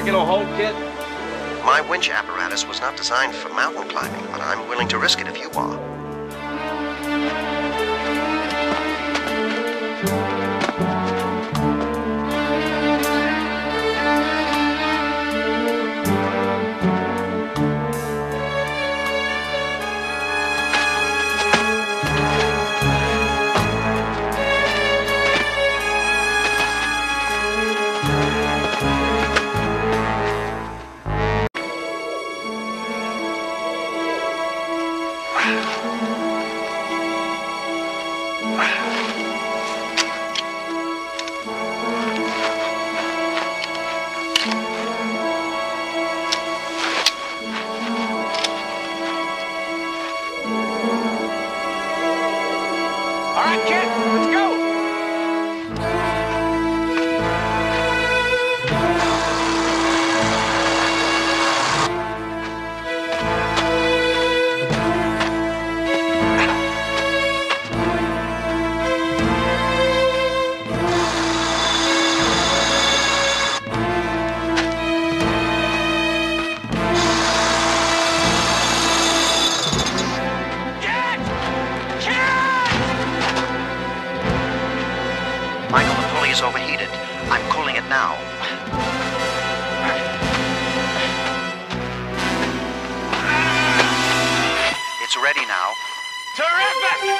particular hold, KITT? My winch apparatus was not designed for mountain climbing, but I'm willing to risk it if you are. All right, KITT, Michael, the pulley is overheated. I'm cooling it now. It's ready now. Terrific!